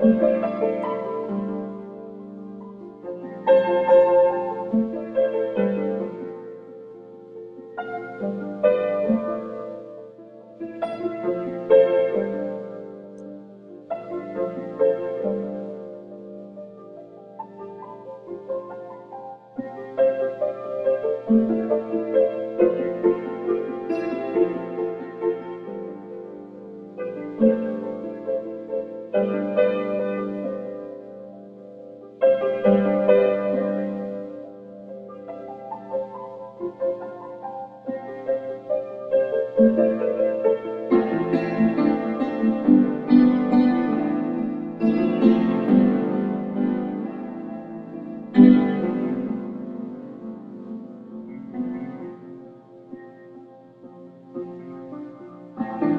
Música